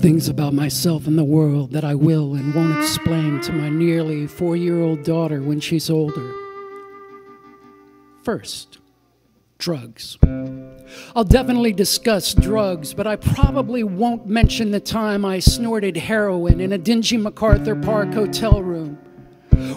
things about myself and the world that I will and won't explain to my nearly four year old daughter when she's older. First, drugs. I'll definitely discuss drugs, but I probably won't mention the time I snorted heroin in a dingy MacArthur Park hotel room,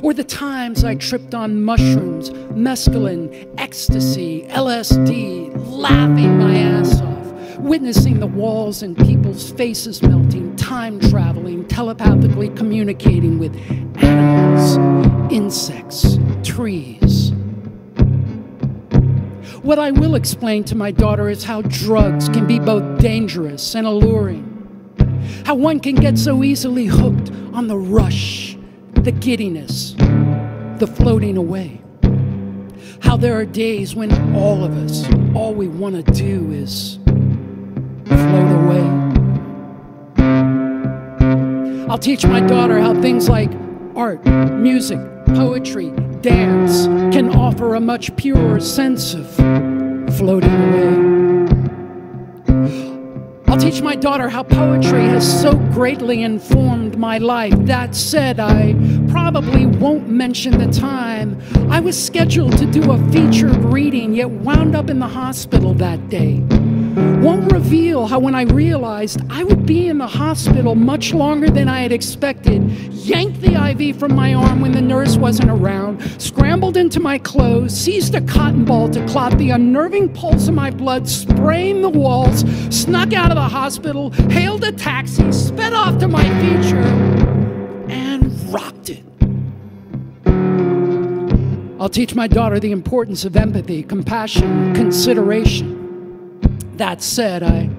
or the times I tripped on mushrooms, mescaline, ecstasy, LSD, laughing my ass off, witnessing the walls and people's faces melting, time traveling, telepathically communicating with animals, insects, trees what I will explain to my daughter is how drugs can be both dangerous and alluring. How one can get so easily hooked on the rush, the giddiness, the floating away. How there are days when all of us, all we want to do is float away. I'll teach my daughter how things like art, music, poetry, dance can offer a much purer sense of floating away. I'll teach my daughter how poetry has so greatly informed my life. That said, I probably won't mention the time I was scheduled to do a featured reading, yet wound up in the hospital that day won't reveal how when I realized I would be in the hospital much longer than I had expected, yanked the IV from my arm when the nurse wasn't around, scrambled into my clothes, seized a cotton ball to clot the unnerving pulse of my blood, spraying the walls, snuck out of the hospital, hailed a taxi, sped off to my future, and rocked it. I'll teach my daughter the importance of empathy, compassion, consideration. That said, I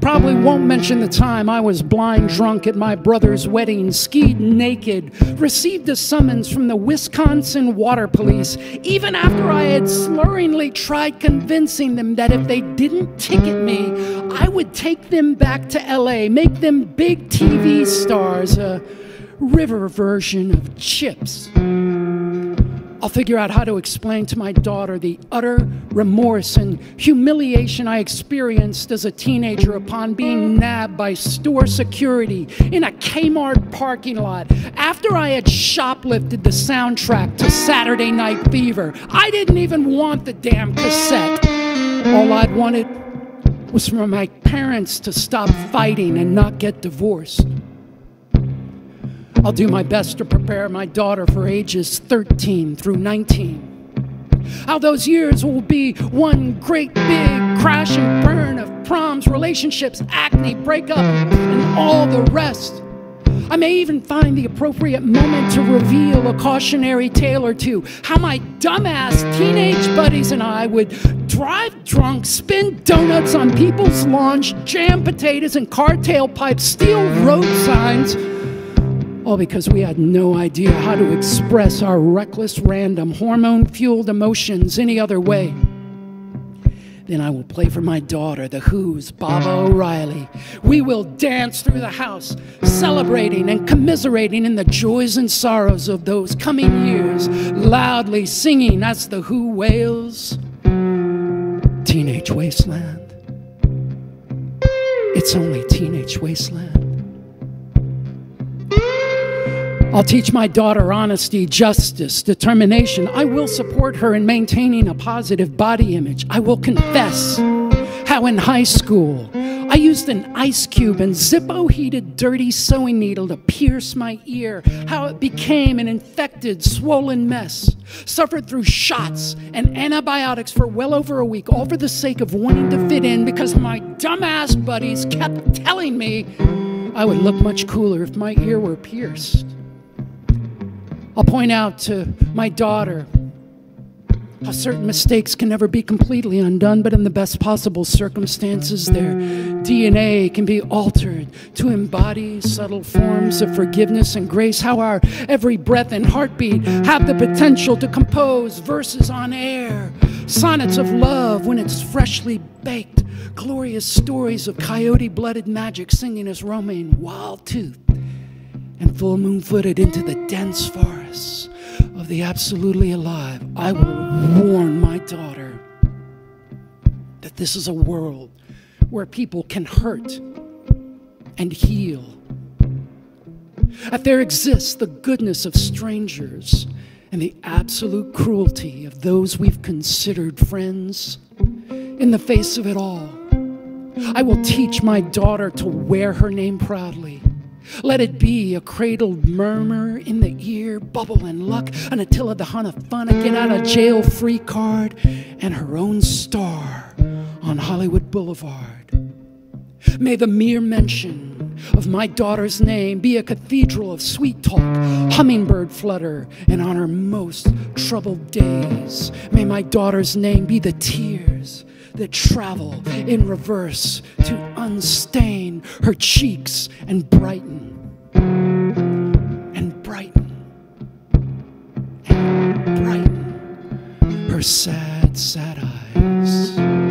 probably won't mention the time I was blind drunk at my brother's wedding, skied naked, received a summons from the Wisconsin Water Police, even after I had slurringly tried convincing them that if they didn't ticket me, I would take them back to LA, make them big TV stars, a river version of CHiPs. I'll figure out how to explain to my daughter the utter remorse and humiliation I experienced as a teenager upon being nabbed by store security in a Kmart parking lot after I had shoplifted the soundtrack to Saturday Night Fever. I didn't even want the damn cassette. All I'd wanted was for my parents to stop fighting and not get divorced. I'll do my best to prepare my daughter for ages 13 through 19. How those years will be one great big crash and burn of proms, relationships, acne, breakup, and all the rest. I may even find the appropriate moment to reveal a cautionary tale or two. How my dumbass teenage buddies and I would drive drunk, spin donuts on people's lawns, jam potatoes and car tailpipes, steal road signs all because we had no idea how to express our reckless, random, hormone fueled emotions any other way. Then I will play for my daughter, The Who's Baba O'Riley. We will dance through the house, celebrating and commiserating in the joys and sorrows of those coming years, loudly singing as The Who wails Teenage Wasteland. It's only Teenage Wasteland. I'll teach my daughter honesty, justice, determination. I will support her in maintaining a positive body image. I will confess how in high school I used an ice cube and Zippo heated dirty sewing needle to pierce my ear, how it became an infected, swollen mess. Suffered through shots and antibiotics for well over a week, all for the sake of wanting to fit in because my dumbass buddies kept telling me I would look much cooler if my ear were pierced. I'll point out to my daughter how certain mistakes can never be completely undone, but in the best possible circumstances, their DNA can be altered to embody subtle forms of forgiveness and grace. How our every breath and heartbeat have the potential to compose verses on air, sonnets of love when it's freshly baked, glorious stories of coyote blooded magic singing as roaming wild tooth and full moon footed into the dense of the absolutely alive, I will warn my daughter that this is a world where people can hurt and heal. That there exists the goodness of strangers and the absolute cruelty of those we've considered friends. In the face of it all, I will teach my daughter to wear her name proudly. Let it be a cradled murmur in the ear, bubble and luck, an Attila the Hun of fun, a get out of jail free card, and her own star on Hollywood Boulevard. May the mere mention of my daughter's name be a cathedral of sweet talk, hummingbird flutter, and on her most troubled days, may my daughter's name be the tears that travel in reverse to unstain her cheeks and brighten, and brighten, and brighten her sad, sad eyes.